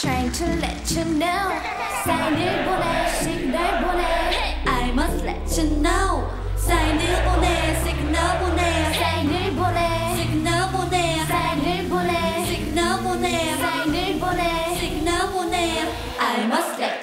trying to let you know. Sign it, bone, signal, bone. I must let you know. Sign it, bone, signal, bone. Sign it, bone, signal, bone. Sign it, bone. Sign it, bone. I must let you know.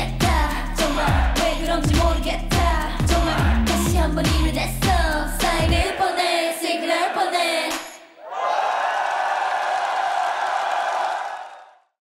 모르겠다. 정말 왜 그런지 모르겠다. 정말 다시 한번 일을 했어.